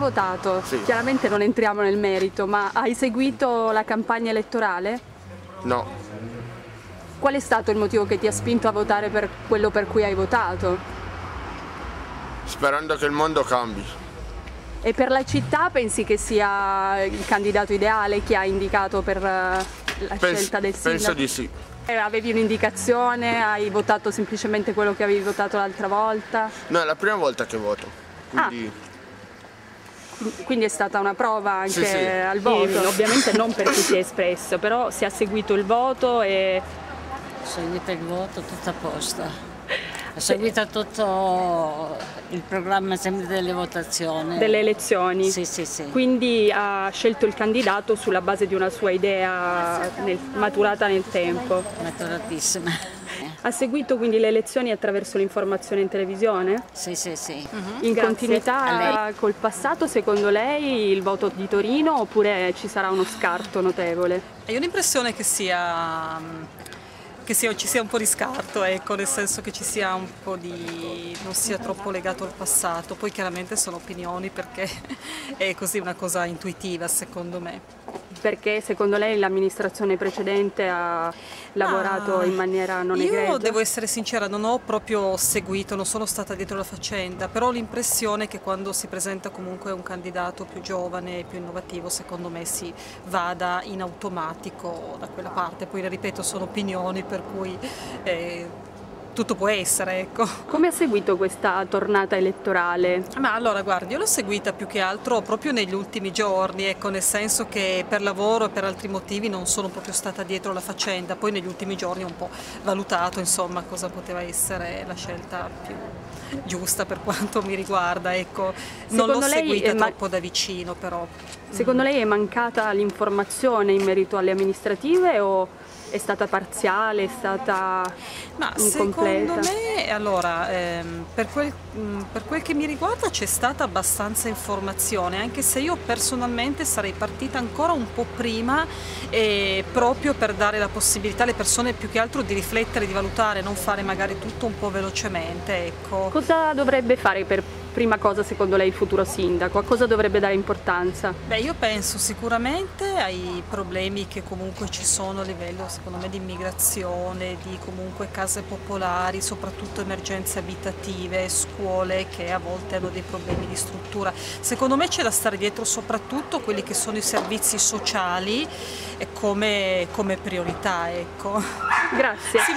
votato, Sì. chiaramente non entriamo nel merito, ma hai seguito la campagna elettorale? No, Qual è stato il motivo che ti ha spinto a votare per quello per cui hai votato? sperando che il mondo cambi. E per la città pensi che sia il candidato ideale che ha indicato per eh, la Pens- scelta del sindaco? penso di sì. Eh, Avevi un'indicazione? Hai votato semplicemente quello che avevi votato l'altra volta? No, è la prima volta che voto. Ah. Quindi è stata una prova anche Sì, sì. al Sì, voto? ovviamente non per chi si è espresso, però si ha seguito il voto e seguito il voto tutto a posto. Ho seguito tutto il programma sempre delle votazioni. delle elezioni. Sì, sì, sì. Quindi ha scelto il candidato sulla base di una sua idea nel- maturata nel tempo. Maturatissima. Ha seguito quindi le elezioni attraverso l'informazione in televisione? Sì, sì, sì. In Grazie. continuità A lei. col passato, secondo lei, il voto di Torino oppure ci sarà uno scarto notevole? Io ho l'impressione che sia mm, che sia- ci sia un po' di scarto, ecco, nel senso che ci sia un po' di. non sia troppo legato al passato. Poi chiaramente sono opinioni perché è così una cosa intuitiva secondo me. Perché secondo lei l'amministrazione precedente ha lavorato Ah, in maniera non Io egregia? devo essere sincera, non ho proprio seguito, non sono stata dietro la faccenda, però ho l'impressione che quando si presenta comunque un candidato più giovane e più innovativo, secondo me si vada in automatico da quella parte. Poi, le ripeto, sono opinioni per cui eh, tutto può essere, ecco. Come ha seguito questa tornata elettorale? Ma allora guardi, io l'ho seguita più che altro proprio negli ultimi giorni, ecco, nel senso che per lavoro e per altri motivi non sono proprio stata dietro la faccenda, poi negli ultimi giorni ho un po' valutato insomma cosa poteva essere la scelta più giusta per quanto mi riguarda, ecco, non l'ho seguita eh, troppo da vicino però. Secondo lei è mancata l'informazione in merito alle amministrative o è stata parziale, è stata Ma incompleta? secondo me, allora, ehm, per, quel, mh, per quel che mi riguarda c'è stata abbastanza informazione, anche se io personalmente sarei partita ancora un po' prima eh, proprio per dare la possibilità alle persone più che altro di riflettere, di valutare, non fare magari tutto un po' velocemente, ecco. Cosa dovrebbe fare per prima cosa secondo lei il futuro sindaco? A cosa dovrebbe dare importanza? Beh, io penso sicuramente ai problemi che comunque ci sono a livello, secondo me, di immigrazione, di comunque case popolari, soprattutto emergenze abitative, scuole che a volte hanno dei problemi di struttura. Secondo me c'è da stare dietro soprattutto quelli che sono i servizi sociali eh, come, come priorità, ecco. Grazie. Sì,